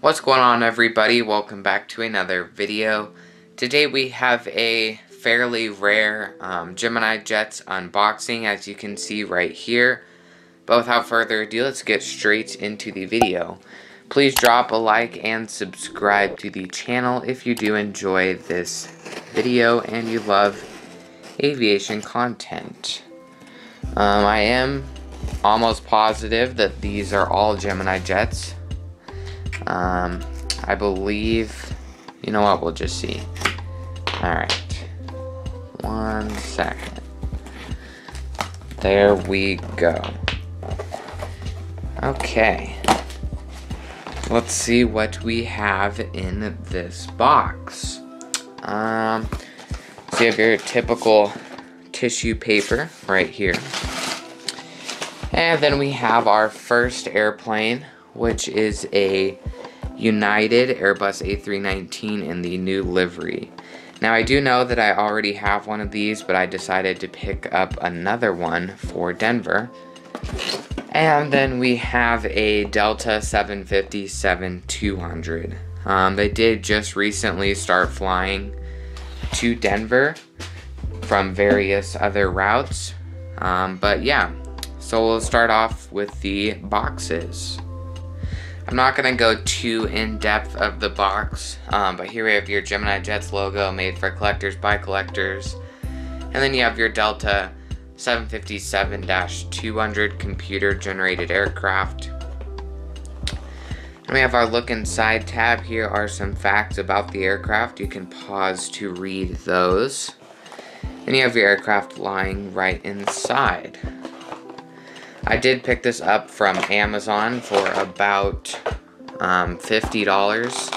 What's going on everybody? Welcome back to another video. Today we have a fairly rare um, Gemini Jets unboxing as you can see right here. But without further ado, let's get straight into the video. Please drop a like and subscribe to the channel if you do enjoy this video and you love aviation content. Um, I am almost positive that these are all Gemini Jets. Um, I believe, you know what, we'll just see. Alright. One second. There we go. Okay. Let's see what we have in this box. Um, so you have your typical tissue paper right here. And then we have our first airplane, which is a United Airbus A319 in the new livery. Now I do know that I already have one of these, but I decided to pick up another one for Denver. And then we have a Delta 757-200. Um, they did just recently start flying to Denver from various other routes. Um, but yeah, so we'll start off with the boxes. I'm not going to go too in-depth of the box, um, but here we have your Gemini Jets logo made for collectors by collectors. And then you have your Delta 757-200 computer-generated aircraft. And we have our look inside tab. Here are some facts about the aircraft. You can pause to read those. And you have your aircraft lying right inside. I did pick this up from Amazon for about um, $50.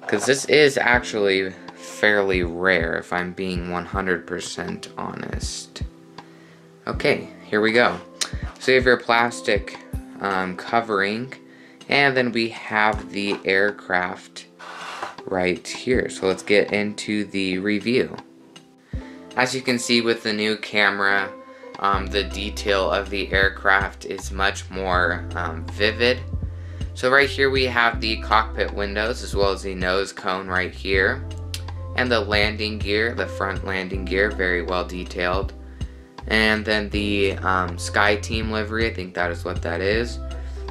Because this is actually fairly rare, if I'm being 100% honest. Okay, here we go. So you have your plastic um, covering, and then we have the aircraft right here. So let's get into the review. As you can see with the new camera, um, the detail of the aircraft is much more um, vivid. So right here we have the cockpit windows as well as the nose cone right here. And the landing gear, the front landing gear, very well detailed. And then the um, Sky Team livery, I think that is what that is.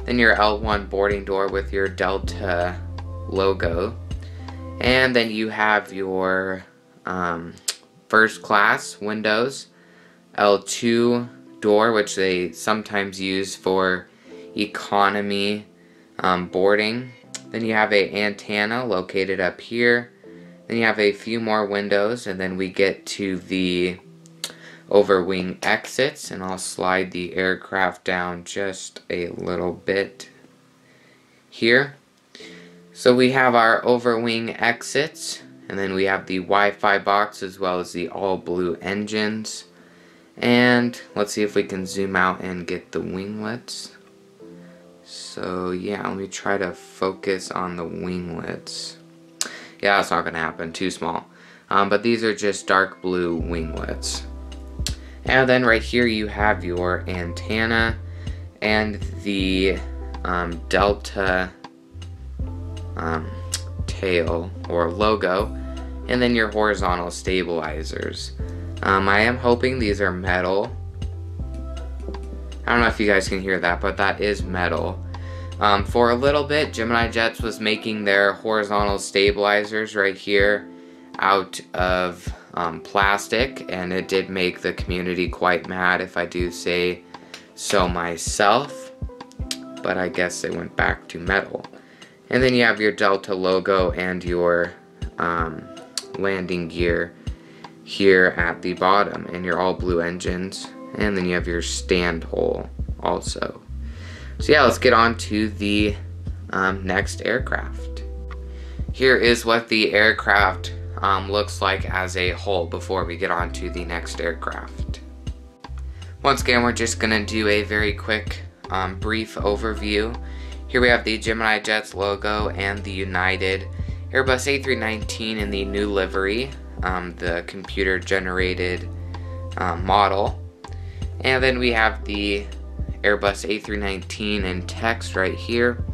Then your L1 boarding door with your Delta logo. And then you have your um, first class windows L2 door, which they sometimes use for economy um, boarding. Then you have a antenna located up here. Then you have a few more windows, and then we get to the overwing exits, and I'll slide the aircraft down just a little bit here. So we have our overwing exits, and then we have the Wi-Fi box as well as the all blue engines. And let's see if we can zoom out and get the winglets. So yeah, let me try to focus on the winglets. Yeah, that's not to happen, too small. Um, but these are just dark blue winglets. And then right here you have your antenna and the um, Delta um, tail or logo and then your horizontal stabilizers. Um, I am hoping these are metal. I don't know if you guys can hear that, but that is metal. Um, for a little bit, Gemini Jets was making their horizontal stabilizers right here out of um, plastic, and it did make the community quite mad, if I do say so myself. But I guess they went back to metal. And then you have your Delta logo and your um, landing gear here at the bottom and your all blue engines and then you have your stand hole also. So yeah let's get on to the um, next aircraft. Here is what the aircraft um, looks like as a whole before we get on to the next aircraft. Once again we're just gonna do a very quick um, brief overview. Here we have the Gemini Jets logo and the United Airbus A319 in the new livery um, the computer generated um, model. And then we have the Airbus A319 in text right here.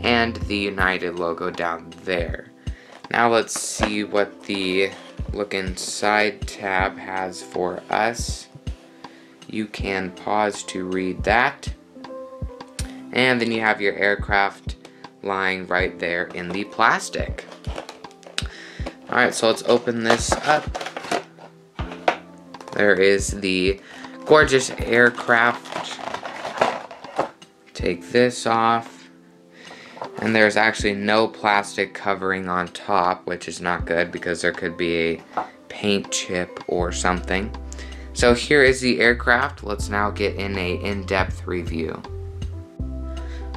and the United logo down there. Now let's see what the look inside tab has for us. You can pause to read that. And then you have your aircraft lying right there in the plastic. Alright, so let's open this up. There is the gorgeous aircraft. Take this off. And there's actually no plastic covering on top, which is not good because there could be a paint chip or something. So here is the aircraft. Let's now get in a in-depth review.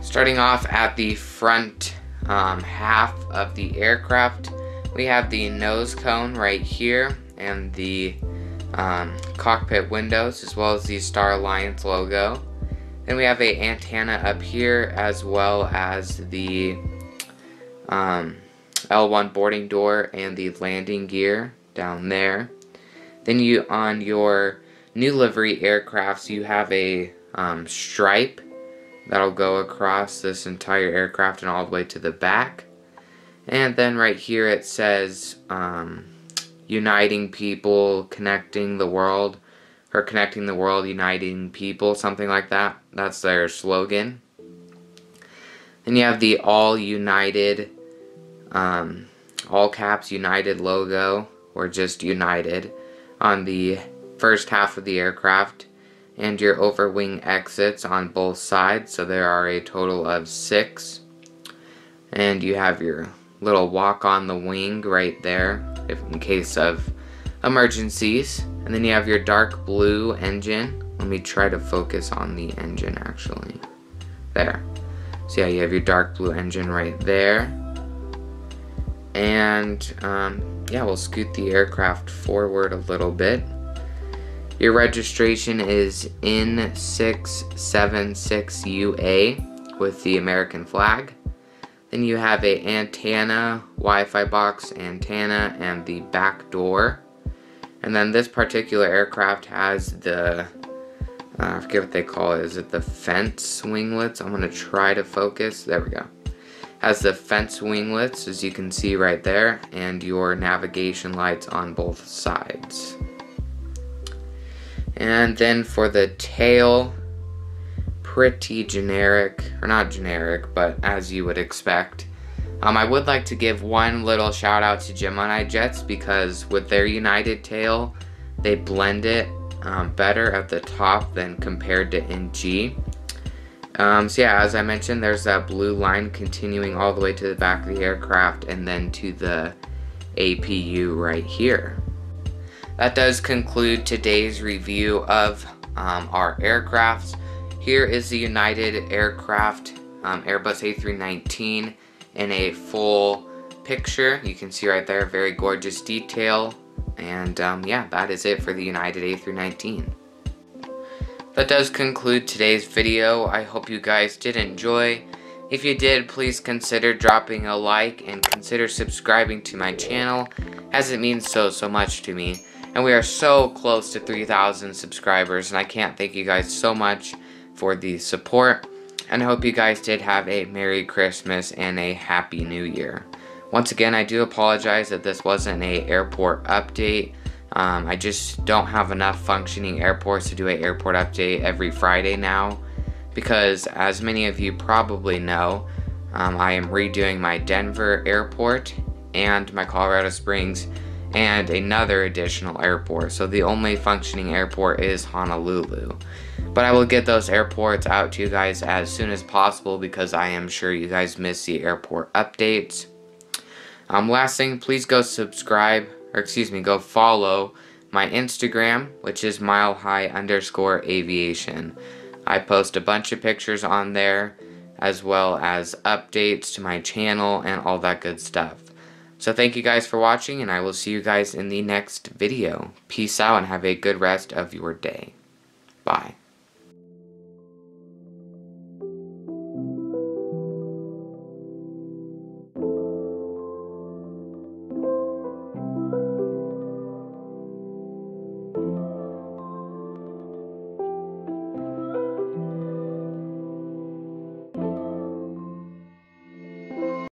Starting off at the front um, half of the aircraft, we have the nose cone right here and the um, cockpit windows as well as the Star Alliance logo. Then we have a antenna up here as well as the um, L1 boarding door and the landing gear down there. Then you on your new livery aircrafts you have a um, stripe that'll go across this entire aircraft and all the way to the back. And then right here it says um, uniting people, connecting the world, or connecting the world, uniting people, something like that. That's their slogan. Then you have the All United, um, all caps United logo, or just United, on the first half of the aircraft and your overwing exits on both sides so there are a total of six and you have your little walk on the wing right there if in case of emergencies. And then you have your dark blue engine. Let me try to focus on the engine actually. There. So yeah you have your dark blue engine right there. And um, yeah we'll scoot the aircraft forward a little bit. Your registration is N676UA with the American flag. Then you have a antenna, Wi-Fi box antenna, and the back door. And then this particular aircraft has the, uh, I forget what they call it, is it the fence winglets? I'm to try to focus, there we go. Has the fence winglets, as you can see right there, and your navigation lights on both sides. And then for the tail, pretty generic, or not generic, but as you would expect. Um, I would like to give one little shout out to Gemini Jets because with their United tail, they blend it um, better at the top than compared to NG. Um, so yeah, as I mentioned, there's that blue line continuing all the way to the back of the aircraft and then to the APU right here. That does conclude today's review of um, our aircrafts. Here is the United aircraft um, Airbus A319 in a full picture. You can see right there, very gorgeous detail. And um, yeah, that is it for the United A319. That does conclude today's video. I hope you guys did enjoy. If you did, please consider dropping a like and consider subscribing to my channel as it means so, so much to me. And we are so close to 3,000 subscribers, and I can't thank you guys so much for the support. And I hope you guys did have a Merry Christmas and a Happy New Year. Once again, I do apologize that this wasn't a airport update. Um, I just don't have enough functioning airports to do an airport update every Friday now. Because as many of you probably know, um, I am redoing my Denver airport and my Colorado Springs and another additional airport. So the only functioning airport is Honolulu. But I will get those airports out to you guys as soon as possible because I am sure you guys miss the airport updates. Um, last thing, please go subscribe, or excuse me, go follow my Instagram, which is mile high underscore aviation. I post a bunch of pictures on there, as well as updates to my channel and all that good stuff. So thank you guys for watching, and I will see you guys in the next video. Peace out and have a good rest of your day. Bye.